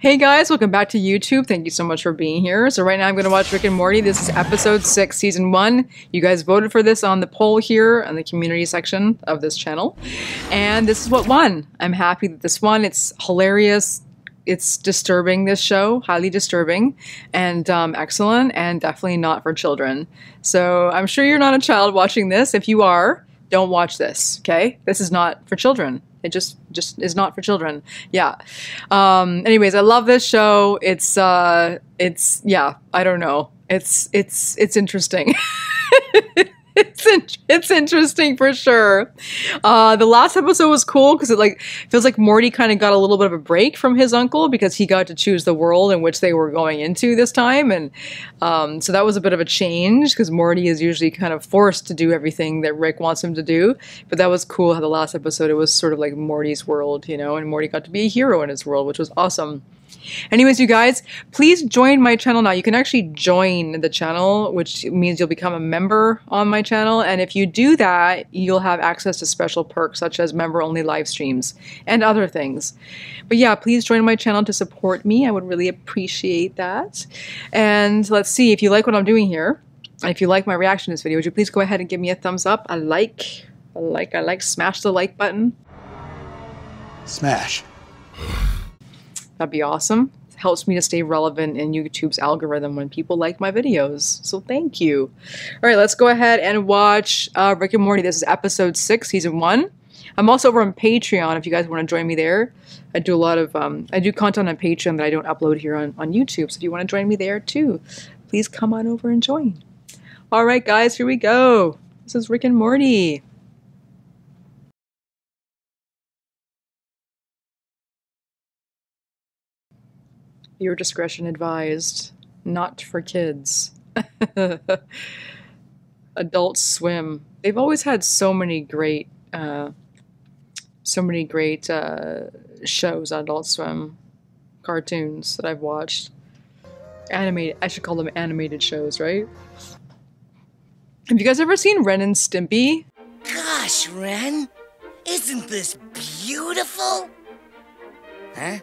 Hey guys, welcome back to YouTube. Thank you so much for being here. So right now I'm going to watch Rick and Morty. This is episode 6, season 1. You guys voted for this on the poll here in the community section of this channel. And this is what won. I'm happy that this won. It's hilarious. It's disturbing, this show. Highly disturbing. And um, excellent. And definitely not for children. So I'm sure you're not a child watching this. If you are, don't watch this, okay? This is not for children. It just just is not for children. Yeah. Um, anyways, I love this show. It's uh, it's yeah. I don't know. It's it's it's interesting. it's in, it's interesting for sure. Uh, the last episode was cool because it like feels like Morty kind of got a little bit of a break from his uncle because he got to choose the world in which they were going into this time, and um, so that was a bit of a change because Morty is usually kind of forced to do everything that Rick wants him to do. But that was cool how the last episode it was sort of like Morty's world, you know, and Morty got to be a hero in his world, which was awesome. Anyways, you guys, please join my channel now. You can actually join the channel, which means you'll become a member on my channel. And if you do that, you'll have access to special perks such as member only live streams and other things. But yeah, please join my channel to support me. I would really appreciate that. And let's see if you like what I'm doing here. If you like my reaction to this video, would you please go ahead and give me a thumbs up, a like, a like, I like, smash the like button. Smash. That'd be awesome. It helps me to stay relevant in YouTube's algorithm when people like my videos. So thank you. All right, let's go ahead and watch uh, Rick and Morty. This is episode six, season one. I'm also over on Patreon if you guys want to join me there. I do a lot of um, I do content on Patreon that I don't upload here on, on YouTube. So if you want to join me there too, please come on over and join. All right, guys, here we go. This is Rick and Morty. Your discretion advised. Not for kids. Adult Swim. They've always had so many great, uh, so many great uh, shows on Adult Swim, cartoons that I've watched. Animated. I should call them animated shows, right? Have you guys ever seen Ren and Stimpy? Gosh, Ren, isn't this beautiful? Huh?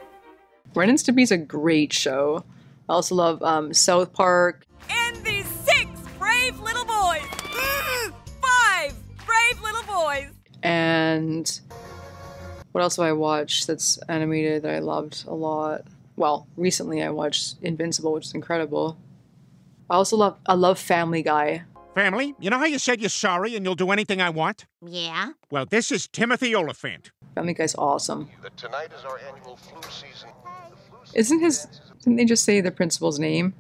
Ren and Stimpy's a great show. I also love um, South Park. And these six brave little boys. Five brave little boys. And what else have I watched that's animated that I loved a lot? Well, recently I watched Invincible, which is incredible. I also love I love Family Guy. Family, you know how you said you're sorry and you'll do anything I want? Yeah? Well, this is Timothy Olyphant. Family Guy's awesome. that tonight is our annual flu season. The flu season Isn't his didn't they just say the principal's name?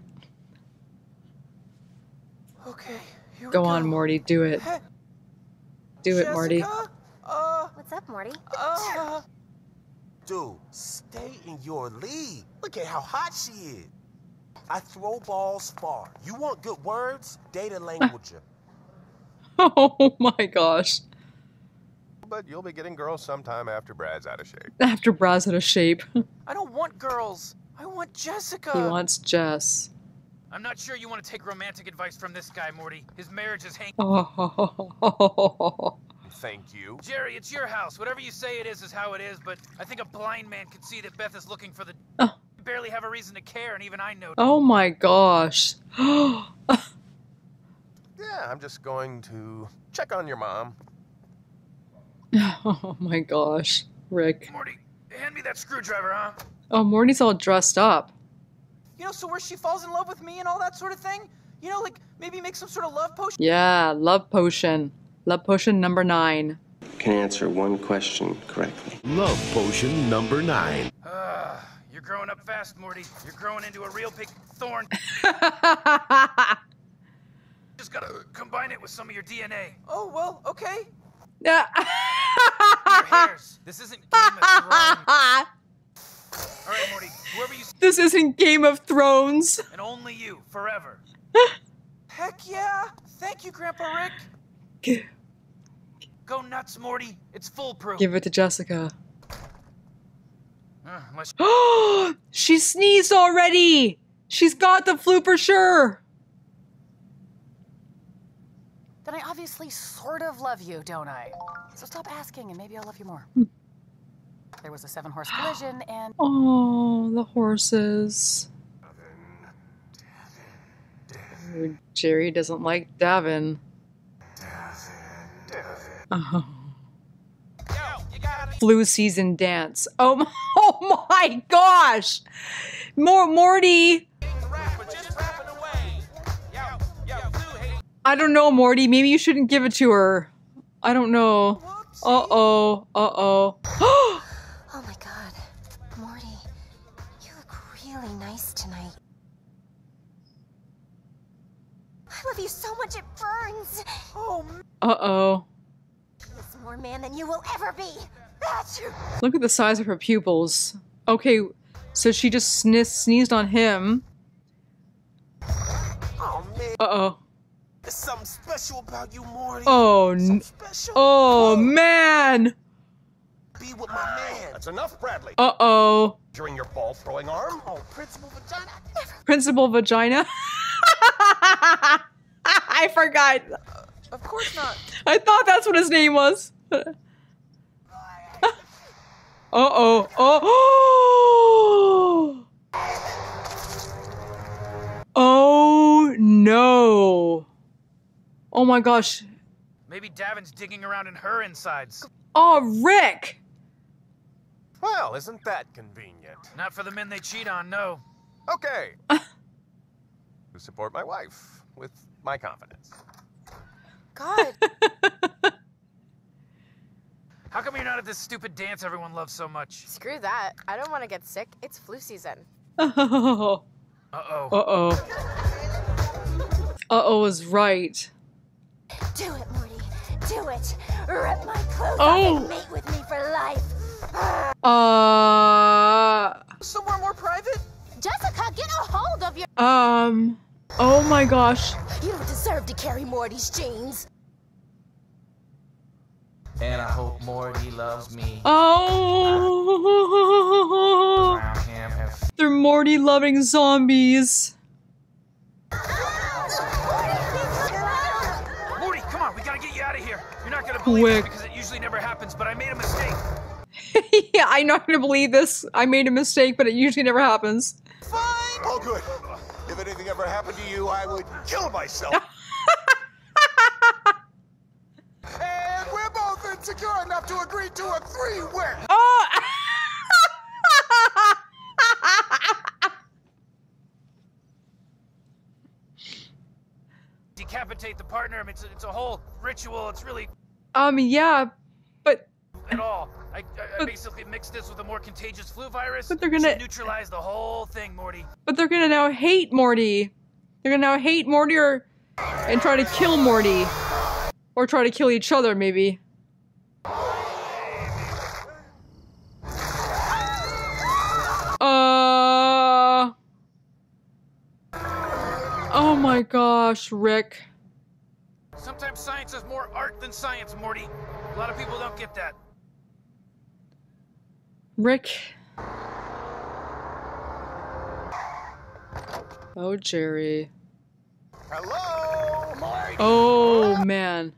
Okay, here Go we on, Morty, do it. Hey, Do it, Morty. Uh, What's up, Morty? uh, Dude, stay in your league. Look at how hot she is. I throw balls far. You want good words? Data language. Oh my gosh. But you'll be getting girls sometime after Brad's out of shape. After Brad's out of shape, I don't want girls. I want Jessica. he wants Jess. I'm not sure you want to take romantic advice from this guy, Morty. His marriage is hanging. Oh. Thank you. Jerry, it's your house. Whatever you say it is is how it is, but I think a blind man could see that Beth is looking for the. Oh. You barely have a reason to care, and even I know. Oh my gosh. Yeah, I'm just going to check on your mom. Oh my gosh. Rick. Morty, hand me that screwdriver, huh? Oh, Morty's all dressed up. You know, so where she falls in love with me and all that sort of thing? You know, like maybe make some sort of love potion? Yeah, love potion. Love potion number nine. can answer one question correctly. Love potion number nine. You're growing up fast, Morty. You're growing into a real big thorn. Just gotta combine it with some of your DNA. Oh, well, okay. Your hairs. This isn't Game of Thrones. All right, Morty. Whoever you, this isn't Game of Thrones. and only you, forever. Heck yeah. Thank you, Grandpa Rick. Go nuts, Morty. It's foolproof. Give it to Jessica. Uh, Oh, she sneezed already. She's got the flu for sure. Then I obviously sort of love you, don't I? So stop asking and maybe I'll love you more. There was a seven horse collision, and Oh, the horses. Jerry doesn't like Davin. Oh. Flu season dance. Oh, my- oh my gosh! More Morty. I don't know, Morty. Maybe you shouldn't give it to her. I don't know. Uh oh. Uh oh. Oh my god. Morty, you look really nice tonight. I love you so much it burns. Oh, Uh oh. This more man than you will ever be. That's Look at the size of her pupils. Okay, so she just sniz- sneezed on him. Oh man, Uh oh. there's something special about you, Morty. Oh, n- oh man. Be with my man. That's enough, Bradley. Uh oh. During your ball throwing arm. Oh, Principal Vagina. Principal vagina. I forgot. of course not. I thought that's what his name was. Uh oh. Oh. Oh no. Oh my gosh. Maybe Davin's digging around in her insides. Oh, Rick. Well, isn't that convenient? Not for the men they cheat on, no. Okay. to support my wife with my confidence. God. How come you're not at this stupid dance everyone loves so much? Screw that. I don't want to get sick. It's flu season. Oh. Uh-oh. Uh-oh. Uh-oh is right. Do it, Morty. Do it. Rip my clothes Oh. off and mate with me for life. Uh Somewhere more private? Jessica, get a hold of your. um Oh my gosh. You don't deserve to carry Morty's jeans. And I hope Morty loves me. Oh. Around him and They're Morty loving zombies. Morty, come on, we gotta get you out of here. You're not gonna believe Quick. it because it usually never happens, but I made a mistake. yeah, I'm not gonna believe this. I made a mistake, but it usually never happens. Fine! Oh, good. If anything ever happened to you, I would kill myself. and we're both insecure enough to agree to a three-way. Oh! Decapitate the partner. I mean, it's, a, it's a whole ritual. It's really um, yeah, but at all. I, I, I basically mixed this with a more contagious flu virus. But they're to gonna- neutralize the whole thing, Morty. but they're gonna now hate Morty. They're gonna now hate Morty or and try to kill Morty. Or try to kill each other, maybe. Uh Oh my gosh, Rick. Sometimes science is more art than science, Morty. A lot of people don't get that. Rick. Oh, Jerry. Hello, Morty. Oh, man.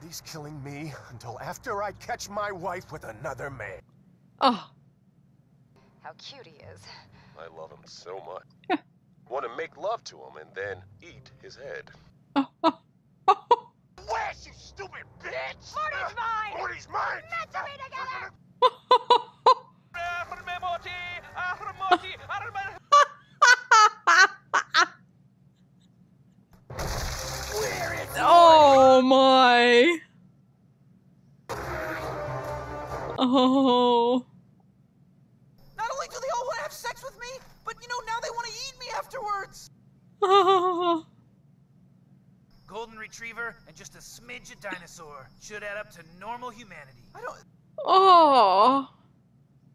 Nobody's killing me until after I catch my wife with another man. Oh, How cute he is. I love him so much. Want to make love to him and then eat his head. Where's you stupid bitch? Morty's mine. Morty's mine. Meant to be together. Oh my. Oh. Not only do they all want to have sex with me, but you know, now they want to eat me afterwards. Oh. Golden retriever and just a smidge of dinosaur should add up to normal humanity. I don't. Oh.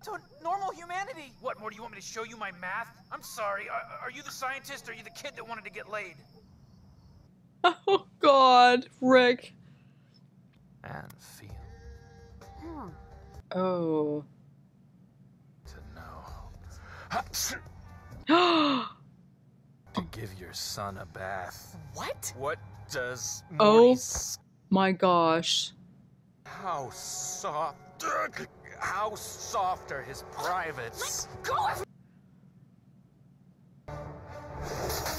To normal humanity. What, Morty? You want me to show you my math? I'm sorry. Are, are you the scientist or are you the kid that wanted to get laid? Oh God, Rick. And feel hmm. Oh. to know. to give your son a bath. What? What does Oh my gosh. How soft. How soft are his privates? Let Go! Oh.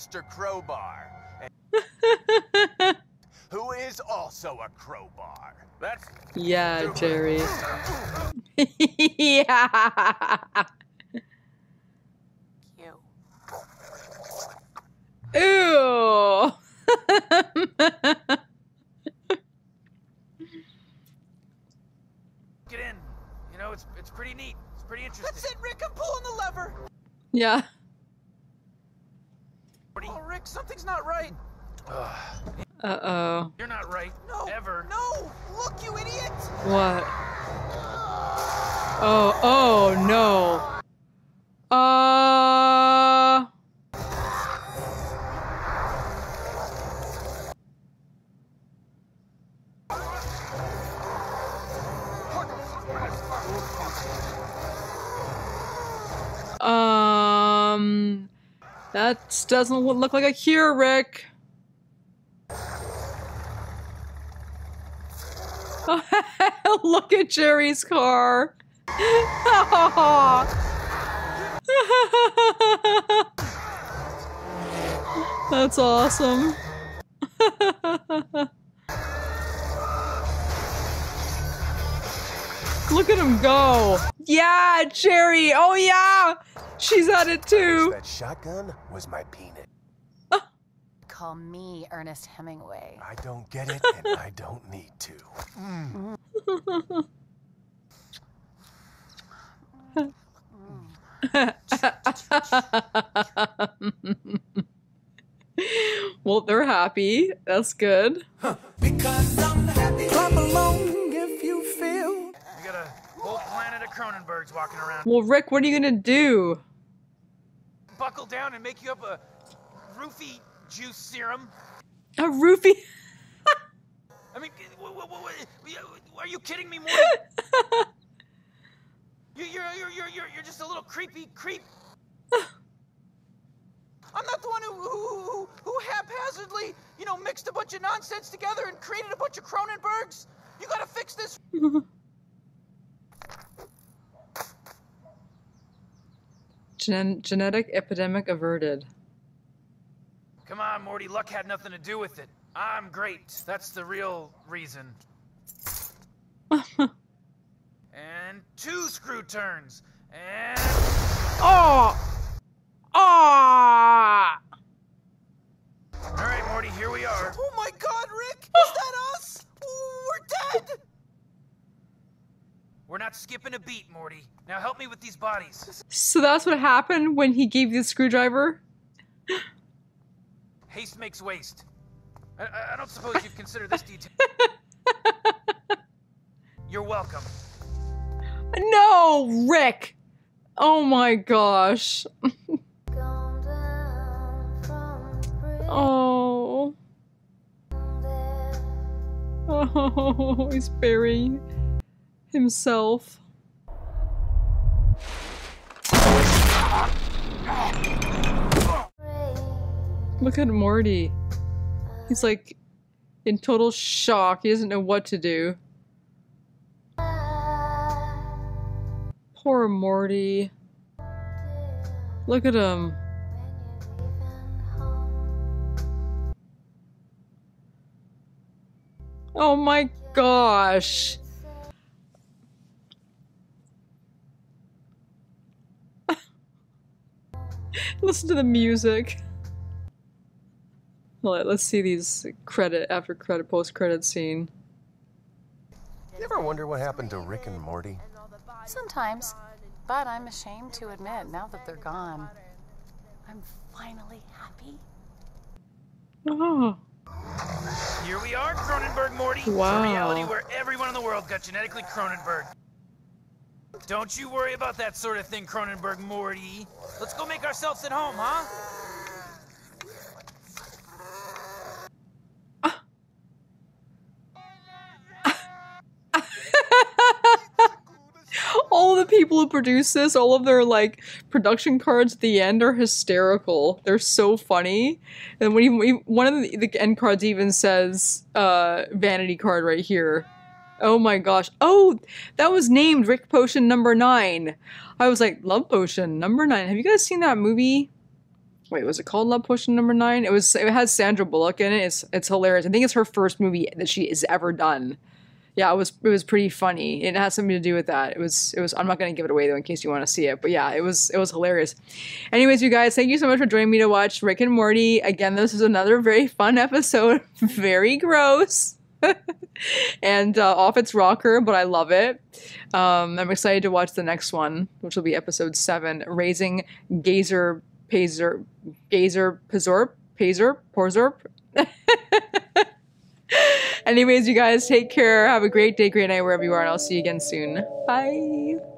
Mr. Crowbar. who is also a crowbar. That's yeah, Jerry. yeah. Ew. get in. You know, it's it's pretty neat. It's pretty interesting. That's it, Rick. I'm pulling the lever. yeah. Oh, Rick, something's not right. Uh oh. You're not right. No. Ever. No. Look, you idiot. What? Oh, oh no. Uh. Um, that doesn't look like a cure, Rick. Look at Jerry's car. That's awesome. Look at him go. Yeah, Cherry. Oh, yeah. She's at it too. That shotgun was my penis. Call me Ernest Hemingway. I don't get it, and I don't need to. well, they're happy. That's good. Clap got a whole planet of Cronenbergs walking around. Well, Rick, what are you gonna do? Buckle down and make you up a roofie juice serum. A roofie? I mean, wh- wh- wh- wh- are you kidding me, Morty? you, you're, you're, you're, you're, you're just a little creepy creep. I'm not the one who, who, who, who haphazardly, you know, mixed a bunch of nonsense together and created a bunch of Cronenbergs. You gotta fix this. Gen- genetic epidemic averted. Come on, Morty. Luck had nothing to do with it. I'm great. That's the real reason. and two screw turns. And. Oh! Oh! All right, Morty. Here we are. Oh my God, Rick! Is that us? We're dead. We're not skipping a beat, Morty. Now help me with these bodies. So that's what happened when he gave you the screwdriver? Haste makes waste. I, I- I don't suppose you've considered this detail. You're welcome. No, Rick! Oh my gosh. oh. Oh, he's burying himself. Look at Morty. He's like in total shock. He doesn't know what to do. Poor Morty. Look at him. Oh my gosh. Listen to the music. Let- Let's see these credit after credit post credit scene. You ever wonder what happened to Rick and Morty? Sometimes. But I'm ashamed to admit, now that they're gone, I'm finally happy. Oh. Here we are, Cronenberg Morty. Wow. A reality where everyone in the world got genetically Cronenberg. Don't you worry about that sort of thing, Cronenberg Morty. Let's go make ourselves at home, huh? All the people who produce this, all of their like production cards at the end are hysterical. They're so funny. And when he, one of the, the end cards even says uh, vanity card right here. Oh my gosh. Oh, that was named Rick Potion number nine. I was like, Love Potion number nine. Have you guys seen that movie? Wait, was it called Love Potion number nine? It was. It has Sandra Bullock in it. It's it's hilarious. I think it's her first movie that she has ever done. Yeah, it was it was pretty funny. It has something to do with that. It was it was. I'm not going to give it away though, in case you want to see it. But yeah, it was it was hilarious. Anyways, you guys, thank you so much for joining me to watch Rick and Morty. Again, this is another very fun episode. very gross. and uh, off its rocker, but I love it. Um, I'm excited to watch the next one, which will be episode seven, raising Gazer Pazer Gazer Pazorp Pazer Porzorp. Anyways, you guys take care. Have a great day, great night wherever you are, and I'll see you again soon. Bye.